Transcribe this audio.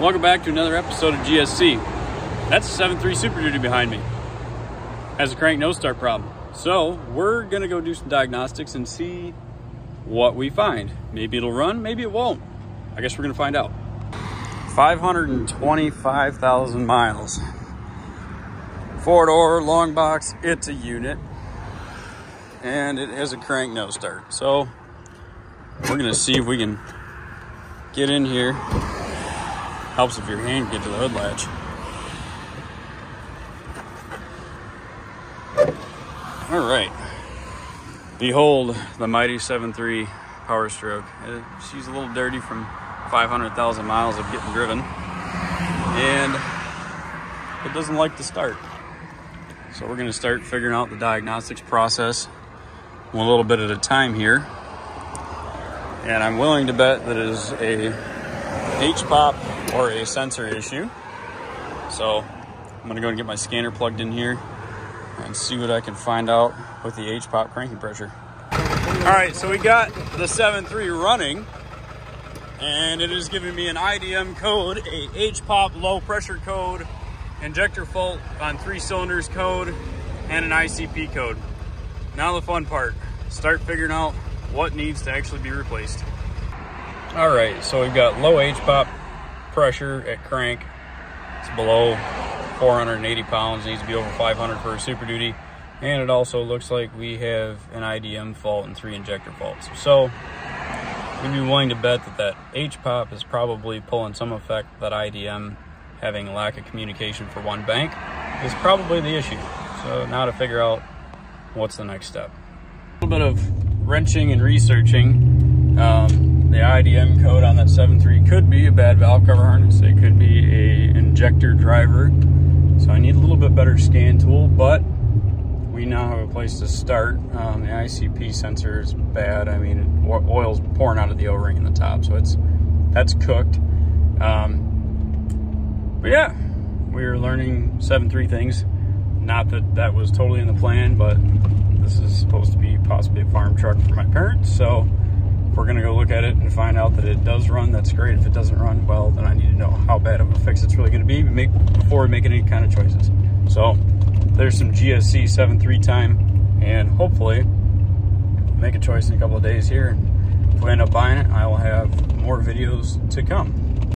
Welcome back to another episode of GSC. That's a 7.3 Super Duty behind me. Has a crank no start problem. So we're gonna go do some diagnostics and see what we find. Maybe it'll run, maybe it won't. I guess we're gonna find out. 525,000 miles. Four door, long box, it's a unit. And it has a crank no start. So we're gonna see if we can get in here Helps if your hand get to the hood latch. All right. Behold the mighty 7.3 Power Stroke. Uh, she's a little dirty from 500,000 miles of getting driven. And it doesn't like to start. So we're gonna start figuring out the diagnostics process one little bit at a time here. And I'm willing to bet that it is a H-pop or a sensor issue. So I'm gonna go and get my scanner plugged in here and see what I can find out with the H-pop cranking pressure. All right, so we got the 7.3 running and it is giving me an IDM code, a H-pop low pressure code, injector fault on three cylinders code, and an ICP code. Now the fun part, start figuring out what needs to actually be replaced. All right, so we've got low H-pop pressure at crank. It's below 480 pounds, needs to be over 500 for a Super Duty. And it also looks like we have an IDM fault and three injector faults. So we'd be willing to bet that that H-pop is probably pulling some effect, that IDM having lack of communication for one bank is probably the issue. So now to figure out what's the next step. A little bit of wrenching and researching. Um, the IDM code on that 7.3 could be a bad valve cover harness. It could be a injector driver. So I need a little bit better scan tool, but we now have a place to start. Um, the ICP sensor is bad. I mean, oil's pouring out of the O-ring in the top, so it's that's cooked. Um, but yeah, we are learning 7.3 things. Not that that was totally in the plan, but this is supposed to be possibly a farm truck for my parents, so if we're gonna go look at it and find out that it does run, that's great. If it doesn't run, well, then I need to know how bad of a fix it's really gonna be make, before make any kind of choices. So there's some GSC 7.3 time and hopefully make a choice in a couple of days here. If we end up buying it, I will have more videos to come.